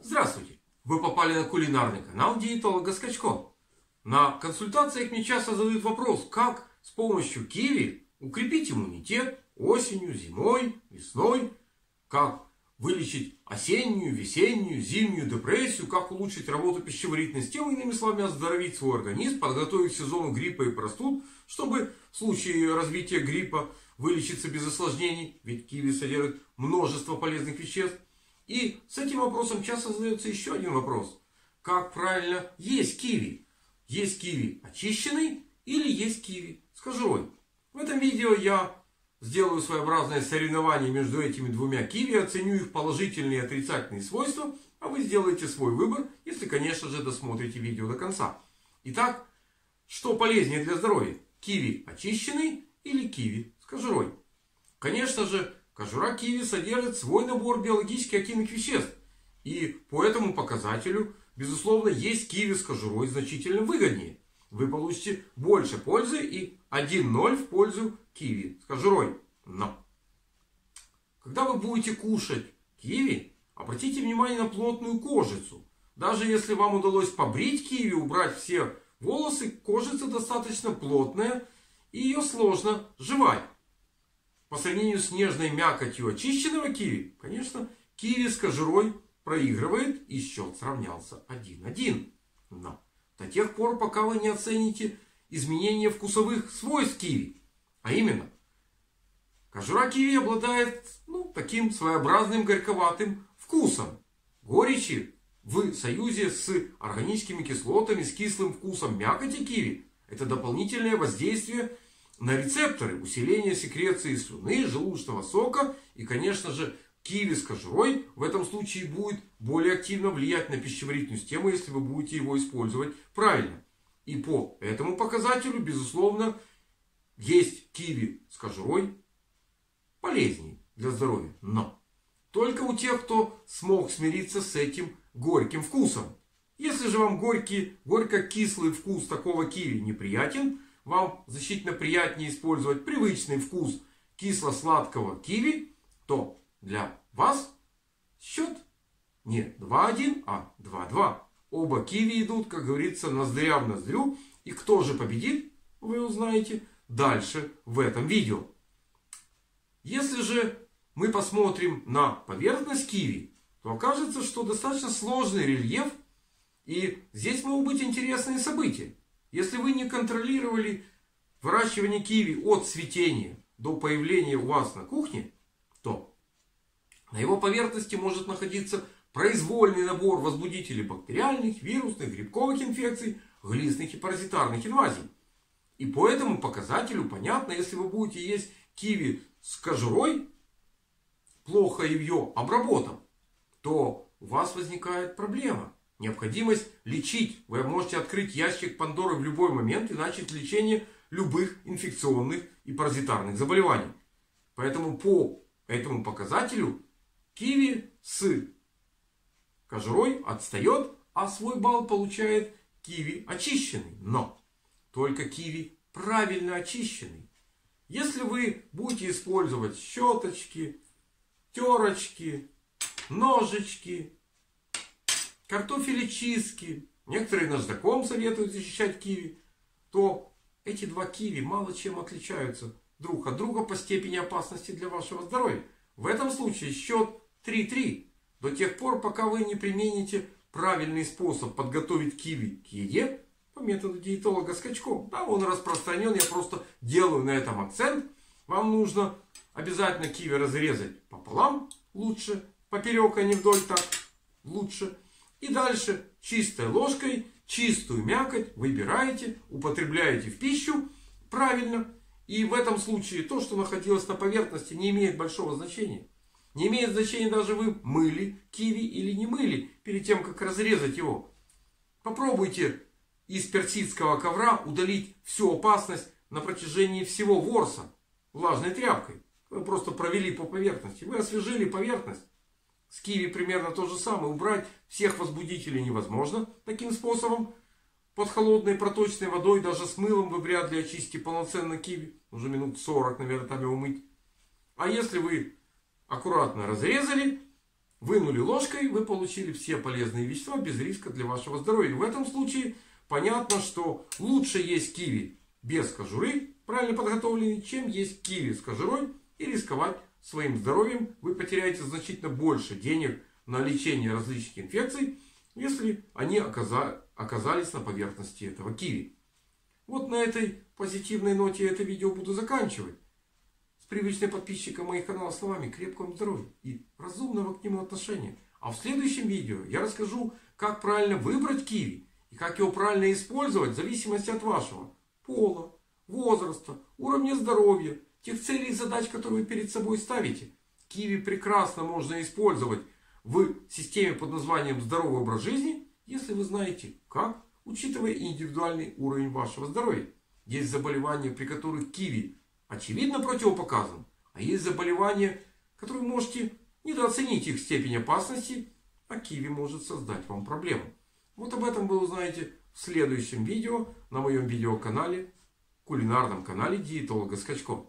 Здравствуйте! Вы попали на кулинарный канал диетолога Скачко. На консультациях мне часто задают вопрос, как с помощью киви укрепить иммунитет осенью, зимой, весной, как вылечить осеннюю, весеннюю, зимнюю депрессию, как улучшить работу пищеварительной системы, иными словами, оздоровить свой организм, подготовить к сезону гриппа и простуд, чтобы в случае развития гриппа вылечиться без осложнений, ведь киви содержит множество полезных веществ. И с этим вопросом часто задается еще один вопрос. Как правильно есть киви? Есть киви очищенный или есть киви с кожурой? В этом видео я сделаю своеобразное соревнование между этими двумя киви, оценю их положительные и отрицательные свойства, а вы сделаете свой выбор, если, конечно же, досмотрите видео до конца. Итак, что полезнее для здоровья? Киви очищенный или киви с кожурой? Конечно же, кожура киви содержит свой набор биологически активных веществ. И по этому показателю, безусловно, есть киви с кожурой значительно выгоднее. Вы получите больше пользы и 1-0 в пользу киви с кожурой. Но, когда вы будете кушать киви, обратите внимание на плотную кожицу. Даже если вам удалось побрить киви, убрать все волосы, кожица достаточно плотная и ее сложно жевать. По сравнению с нежной мякотью очищенного киви, конечно, киви с кожурой проигрывает и счет сравнялся 1-1. Но до тех пор, пока вы не оцените изменения вкусовых свойств киви. А именно, кожура киви обладает ну, таким своеобразным горьковатым вкусом. Горечи в союзе с органическими кислотами, с кислым вкусом мякоти киви. Это дополнительное воздействие на рецепторы, усиление секреции слюны, желудочного сока и, конечно же, киви с кожурой в этом случае будет более активно влиять на пищеварительную систему, если вы будете его использовать правильно. И по этому показателю, безусловно, есть киви с кожурой полезнее для здоровья. Но только у тех, кто смог смириться с этим горьким вкусом. Если же вам горький, горько-кислый вкус такого киви неприятен, вам значительно приятнее использовать привычный вкус кисло-сладкого киви, то для вас счет не 2-1, а 2-2. Оба киви идут, как говорится, ноздря в ноздрю. И кто же победит, вы узнаете дальше в этом видео. Если же мы посмотрим на поверхность киви, то окажется, что достаточно сложный рельеф. И здесь могут быть интересные события. Если вы не контролировали выращивание киви от цветения до появления у вас на кухне, то на его поверхности может находиться произвольный набор возбудителей бактериальных, вирусных, грибковых инфекций, глистных и паразитарных инвазий. И по этому показателю понятно, если вы будете есть киви с кожурой, плохо ее обработан, то у вас возникает проблема. Необходимость лечить. Вы можете открыть ящик Пандоры в любой момент и начать лечение любых инфекционных и паразитарных заболеваний. Поэтому по этому показателю киви с кожурой отстает, а свой балл получает киви очищенный. Но только киви правильно очищенный. Если вы будете использовать щеточки, терочки, ножички, картофелечистки, некоторые наждаком советуют защищать киви, то эти два киви мало чем отличаются друг от друга по степени опасности для вашего здоровья. В этом случае счет 3-3 до тех пор, пока вы не примените правильный способ подготовить киви к еде по методу диетолога Скачков. Да, он распространен, я просто делаю на этом акцент. Вам нужно обязательно киви разрезать пополам, лучше, поперек, а не вдоль, так лучше. И дальше чистой ложкой, чистую мякоть выбираете, употребляете в пищу правильно. И в этом случае то, что находилось на поверхности, не имеет большого значения. Не имеет значения даже вы мыли киви или не мыли перед тем, как разрезать его. Попробуйте из персидского ковра удалить всю опасность на протяжении всего ворса влажной тряпкой. Вы просто провели по поверхности. Вы освежили поверхность. С киви примерно то же самое. Убрать всех возбудителей невозможно таким способом. Под холодной проточной водой, даже с мылом вы вряд ли очистите полноценно киви. Уже минут 40, наверное, там его мыть. А если вы аккуратно разрезали вынули ложкой, вы получили все полезные вещества без риска для вашего здоровья. В этом случае понятно, что лучше есть киви без кожуры, правильно подготовленный, чем есть киви с кожурой и рисковать своим здоровьем. Вы потеряете значительно больше денег на лечение различных инфекций, если они оказались на поверхности этого киви. Вот на этой позитивной ноте это видео буду заканчивать. С привычной подписчиком моих каналов словами крепкого здоровья и разумного к нему отношения. А в следующем видео я расскажу, как правильно выбрать киви и как его правильно использовать в зависимости от вашего пола, возраста, уровня здоровья, тех целей и задач, которые вы перед собой ставите. Киви прекрасно можно использовать в системе под названием «Здоровый образ жизни», если вы знаете как, учитывая индивидуальный уровень вашего здоровья. Есть заболевания, при которых киви очевидно противопоказан, а есть заболевания, которые вы можете недооценить их степень опасности, а киви может создать вам проблему. Вот об этом вы узнаете в следующем видео на моем видеоканале, кулинарном канале диетолога Скачко.